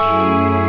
Música